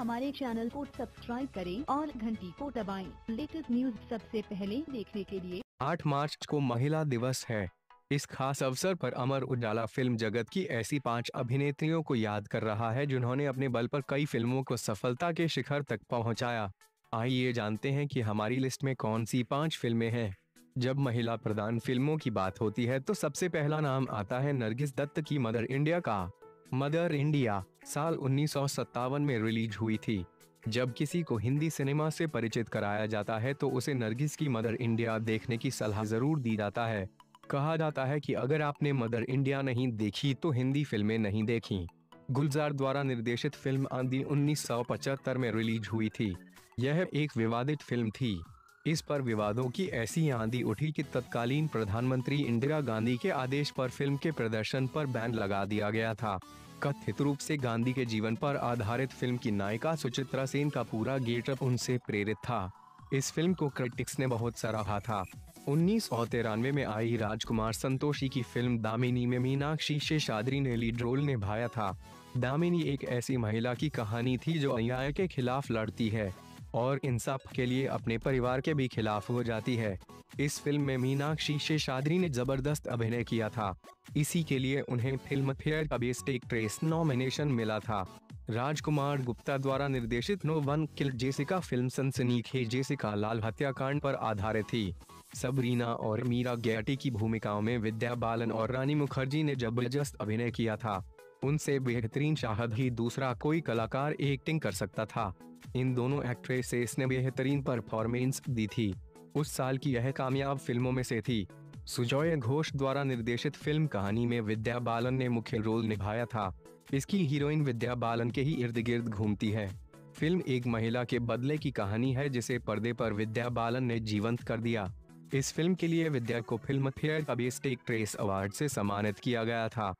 हमारे चैनल को सब्सक्राइब करें और घंटी को दबाएँ। लेटेस्ट न्यूज़ सबसे पहले देखने के लिए। 8 मार्च को महिला दिवस है। इस खास अवसर पर अमर उजाला फ़िल्म जगत की ऐसी पाँच अभिनेत्रियों को याद कर रहा है जिन्होंने अपने बल पर कई फ़िल्मों को सफलता के शिखर तक पहुँचाया। आइए जानते हैं कि हमारी लिस्ट में कौन सी पाँच फ़िल्में हैं। जब महिला प्रधान फ़िल्मों की बात होती है तो सबसे पहला नाम आता है नरगिस दत्त की मदर इंडिया का। Mother India. साल उन्नीस सौ सत्तावन में रिलीज़ हुई थी। जब किसी को हिंदी सिनेमा से परिचित कराया जाता है तो उसे नरगिस की मदर इंडिया देखने की सलाह ज़रूर दी जाता है। कहा जाता है कि अगर आपने मदर इंडिया नहीं देखी तो हिंदी फ़िल्में नहीं देखी। गुलजार द्वारा निर्देशित फ़िल्म आंधी 1975 में रिलीज़ हुई थी। यह एक विवादित फ़िल्म थी। इस पर विवादों की ऐसी आंधी उठी कि तत्कालीन प्रधानमंत्री इंदिरा गांधी के आदेश पर फ़िल्म के प्रदर्शन पर बैन लगा दिया गया था। कथित रूप से गांधी के जीवन पर आधारित फ़िल्म की नायिका सुचित्रा सेन का पूरा गेटअप उनसे प्रेरित था। इस फ़िल्म को क्रिटिक्स ने बहुत सराहा था। उन्नीस सौ तिरानवे में आई राजकुमार संतोषी की फ़िल्म दामिनी में मीनाक्षी शेषाद्री ने लीड रोल निभाया था। दामिनी एक ऐसी महिला की कहानी थी जो अन्याय के खिलाफ लड़ती है। और इंसाफ के लिए अपने परिवार के भी खिलाफ हो जाती है। इस फ़िल्म में मीनाक्षी शेषाद्री ने ज़बरदस्त अभिनय किया था। इसी के लिए उन्हें फ़िल्म फेयर का बेस्ट एक्ट्रेस नॉमिनेशन मिला था। राजकुमार गुप्ता द्वारा निर्देशित No One Killed Jessica film सनसनी खे जेसिका लाल हत्याकांड पर आधारित थी। सबरीना और मीरा गैटी की भूमिकाओं में विद्या बालन और रानी मुखर्जी ने ज़बरदस्त अभिनय किया था। उनसे बेहतरीन शाहद ही दूसरा कोई कलाकार एक्टिंग कर सकता था। इन दोनों एक्ट्रेसेस ने बेहतरीन परफॉर्मेंस दी थी। उस साल की यह कामयाब फ़िल्मों में से थी। सुजॉय घोष द्वारा निर्देशित फ़िल्म कहानी में विद्या बालन ने मुख्य रोल निभाया था। इसकी हीरोइन विद्या बालन के ही इर्द गिर्द घूमती है। फ़िल्म एक महिला के बदले की कहानी है जिसे पर्दे पर विद्या बालन ने जीवंत कर दिया। इस फ़िल्म के लिए विद्या को फ़िल्म फेयर का बेस्ट एक्ट्रेस अवार्ड से सम्मानित किया गया था।